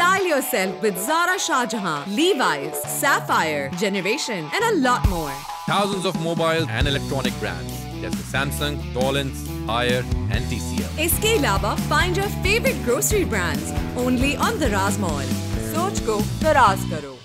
Style yourself with Zara Shahjahan, Levi's, Sapphire, Generation, and a lot more. Thousands of mobile and electronic brands. जैसे Samsung, Collins, Haier, and TCL. इसके अलावा find your favorite grocery brands only on Daraz Mall. सोच को दराज करो